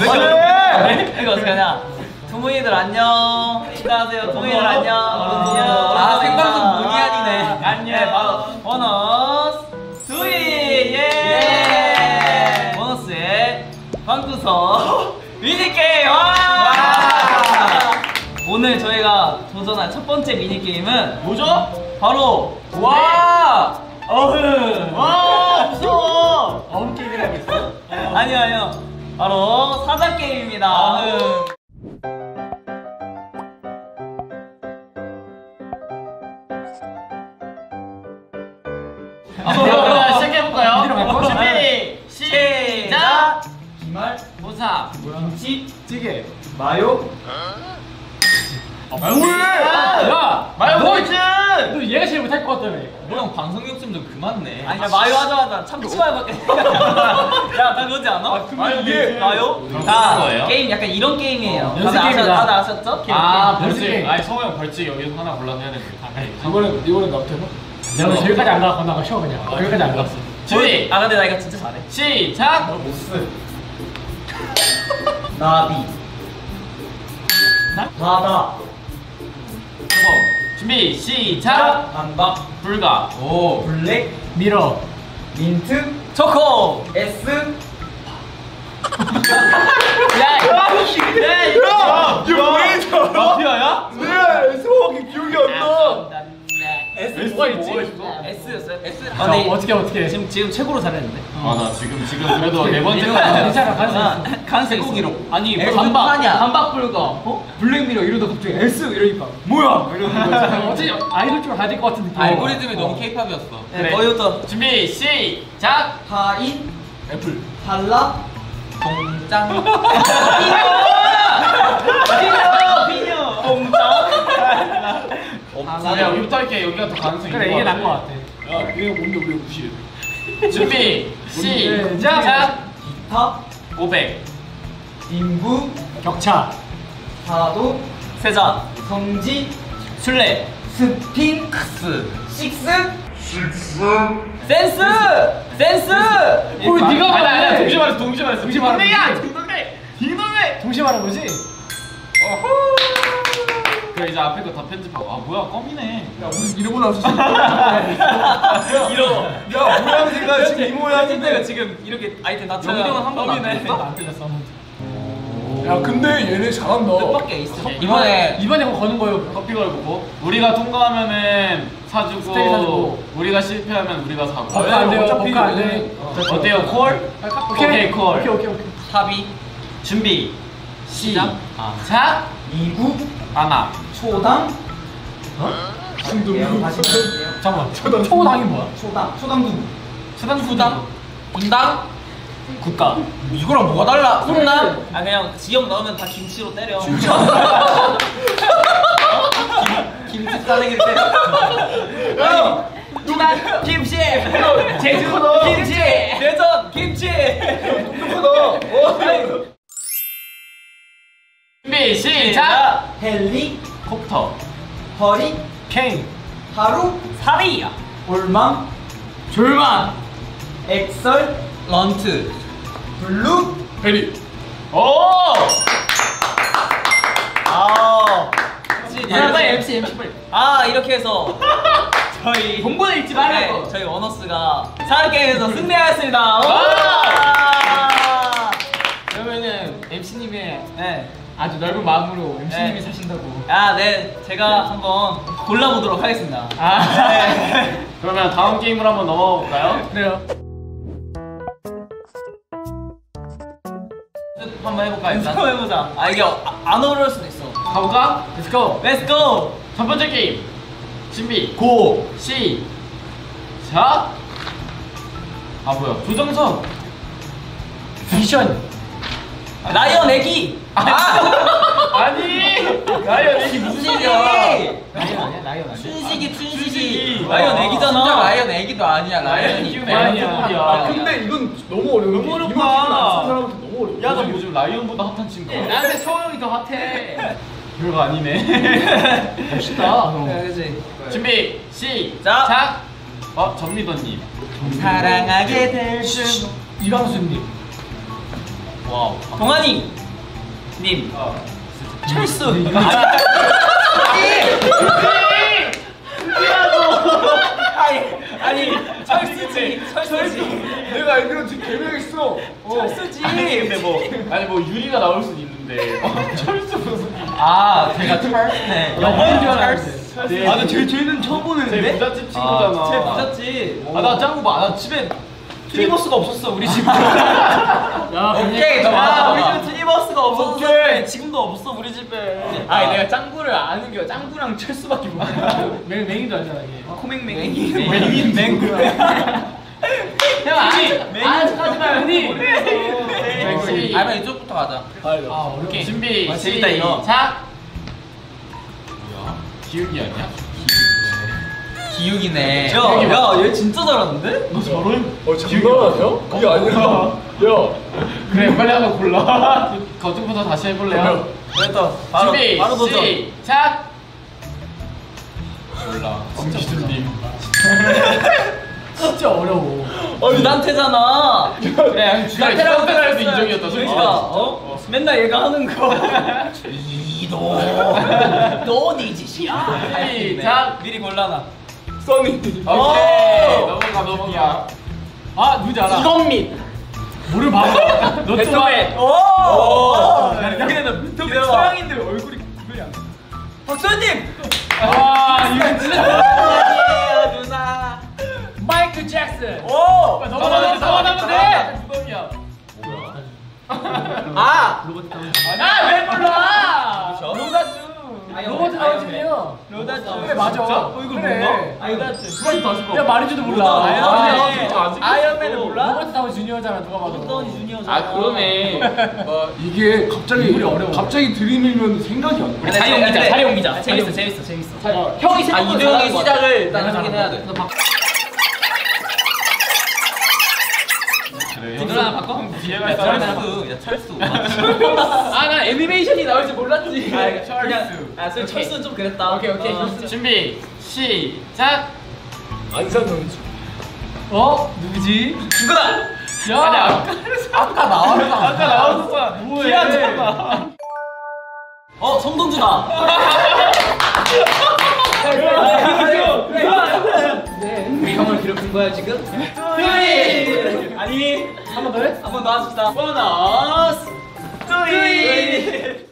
왜 이렇게 이거 어떻게 하냐? 두무이들 안녕. 인사하세요. 두무이들 안녕. 안녕. 아, 생방송 문희안이네. 안녕. 네, 바로 보너스 두이 예. 보너스의 방구석 미니 게임 와! 오늘 저희가 도전할 첫 번째 미니 게임은 뭐죠? 바로 와! 어흥! 와 무서워! 어흥 게임이라 했어? 아니요 아니요 바로 사자 게임입니다. 어흥 자, 시작해볼까요? 준비! 시작! 기말 보사. 김치 찌개. 마요? 야! 마요 보 이즈! 너 얘가 제일 못할 것 같다며 너형 방송 욕심 좀 그만 내 아니 나 마요 하자마자 참치 마요밖에 야나 그러지 않아? 마요 이게- 마요? 자? 게임 약간 이런 게임이에요 연습 다들 아셨- 게임이다. 다들 아셨죠? 아, 벌칙. 아니 성호 형 벌칙 여기서 하나 골라서 해야 되는데. 이거는 이거는 나부터 해봐 내가 저기까지 안 가고 나가 쉬어 그냥 여기까지 안 갔어 준비! 아 근데 나 이거 진짜 잘해 시작. 나비 바다 성호. 준비 시작. 반박 불가. 오. 블랙 밀어 민트 초코! S 야 이거 야 이거 야왜 저러 S 뭐가 있지? S였어요? S 자, 어떻게 어떻게? 지금 지금 최고로 잘했는데? 아 나 지금 지금 그래도 네 번째 괜찮아, 거. 아, 있어. 간색 고기로 아니 반박? 반박 불가. 어? 블랙미러 이러다 갑자기 S 이러니까 뭐야? 이러는 거야. 어차피 아이돌 쪽으로 가야 될 것 같은 느낌 알고리즘이 너무 케이팝이었어. 네, 거기부터 준비 시작. 하인 애플. 탈락 동짱. 비녀 비녀 공장 야 여기부터 할게. 여기가 더 가능성 있는 그래 이게 거 나은 것 같아. 야 이게 뭔데 왜 무시해 준비 시작. 기타 500. 인부 격차 파도 세자 성지 술래 스핑크스 식스 센스 센스 어, 네가 아니 말해. 동시에 말했어. 동시에 말했어. 동시에 거지? 동동대. 이놈의. 동시에 말한 거지? 그래 이제 앞에 거 다 편집하고. 아 뭐야 껌이네. 야 무슨 이러고 나서 이러 야 모양새가 지금 이 모양인데. 지금 이렇게 아이템 다 영등은 한 번도 안 네. 틀렸어? 안 틀렸어 한 번도. 야 근데 얘네 잘한다. 뜻밖의 있어 이번에 이번에 그거 거는 거예요 커피 걸고. 우리가 통과하면은 사주고, 사주고. 우리가 실패하면 우리가 사고. 버카 안 돼요. 어차피 버카 안 돼. 얘네- 어때요? 콜? 오케이, 콜. 오케이 오케이 오케이. 합의 준비. 시작. 시작. 미국 하나 초당? 중등 다시 할게요. 잠깐만 초당 초당이 뭐야? 초당 초당국 수당 수당? 분당? 국가. 이거랑 뭐가 달라? 훈남 아 그냥 지역 넣으면 다 김치로 때려. 김치. 싸대기를 때려 수당 김치! 제주 김치! 대전 김치! 준비 시작! 헬리 콥터 허리 케인 하루살이야. 올망 졸망. excellent. 블루 베리. 오! 아 야, 빨리 MC MC 빨리. 아 이렇게 해서 저희 본본을 읽지 말라고. 네, 저희 원어스가 사랑게임에서 승리하였습니다 와! 그러면은 MC님의 네. 아주 넓은 마음으로 MC님이 네. 사신다고 아, 네. 제가 한번 골라보도록 하겠습니다. 아. 네. 그러면 다음 게임으로 한번 넘어가 볼까요? 그래요 한번 해볼까요? 한번 해보자. 아, 이게 아, 안 어려울 수도 있어. 가볼까? Let's go Let's go! 첫 번째 게임 준비 고 시작 아 뭐야 조정석 미션 라이언 애기! 아니! 무슨 소리야 라이언 아니야 라이언 아니야 춘식이, 춘식이. 라이언 어. 애기잖아. 진짜 라이언 애기도 아니야 라이언 라이언이. 애기야. 아 근데 이건 너무 어려워. 너무 어렵다. 너무 어려워. 야너 요즘 라이언보다 핫한 친구야? 나한테 소영이 더 핫해. 별거 아니네. 멋있다. 너. 네, 그치. 준비 시작! 어 전미도님. 사랑하게 될줄. 이광수님. wow. 동환이 님 철수 아니 아니 철수지 철수지 내가 알기로 지금 개명했어. 철수지 근데 뭐 아니 뭐 유리가 나올 수는 있는데. 철수 무슨? 아, 제가 철? 네. 영어인 줄 알았는데. 아, 근데 쟤, 쟤는 처음 보는데? 쟤 부잣집 친구잖아. 쟤 부잣집. 아, 나 짱구 봐. 나 집에 투니버스가 없었어, 우리 집. 야, 오케이, 그냥- 아, 우리 집에 투니버스가 없었어. 지금도 없어, 우리 집에. 아니 내가 짱구를 아는 게 짱구랑 철수밖에 몰라. 맹 맹인 줄 알잖아 이게. 코맹맹이. 맹이, 맹구. 형 아니 아는 척하지 마요 형님. 아니면 이쪽부터 가자. 아 어렵게. 준비. 아, 재밌다, 이거. 자. 뭐야? 기욱이 아니야? 기욱이네. 야, 야, 얘 진짜 잘하는데? 너 저런? 어 장난하세요? 그게 아니라. 야. 그래 빨리 한번 골라. 거쪽부터 다시 해볼래요? 됐다. 바로, 준비. 바로 도전. 시작. 몰라. 김기준님. 진짜 어려워. 어, 유단태잖아. 그래, 주단태라고 생각해도 인정이었다. 솔직히. 그러니까, 어? 맨날 얘가 하는 거. 이도. 너네 짓이야. 시작. 미리 골라놔. 써니. 오케이. 넘어가 넘어가. 아 누군지 알아. 이건민. 뭐를 봐? 너 베토벤. 오. 오. 야, 근데 나 베토벤 서양인데 얼굴이 구별이 안 돼. 박수님. 아 이거 진짜. 아니에요, 누나. 마이클 잭슨. 오. 넘어가면 넘어가면 돼. 구덩이야. 아. 아왜 몰라. 아이언맨. 아이언맨. 아이언맨을 몰라? 로버트 다우니 주니어잖아 누가 봐도. 로다니 주니어잖아. 아 그러네. 뭐 이게 갑자기 어려워. 갑자기 들이밀면 생각이 안 나. 우리 자용기자, 자용기자. 재밌어, 재밌어, 재밌어. 형이 아 이등이 시작을 일단 하긴 해야 돼. 누나 하나 바꿔? 뒤에가. 철수, 야 철수. 아나 애니메이션이 나올 줄 몰랐지. 아, 철수. 아, 저 철수는 좀 그랬다. 오케이 오케이. 어. 준비. 시작. 어 누구지? 누구다? 야. 아니 아까 아까 나왔어. 아까 나왔었어. 뭐해? 기아잖아. 어, 성동주다. 우리 형을 괴롭힌 거야 지금? 뚜이! 아니 한 번 더 해? 한 번 더 합시다 보너스 뚜이!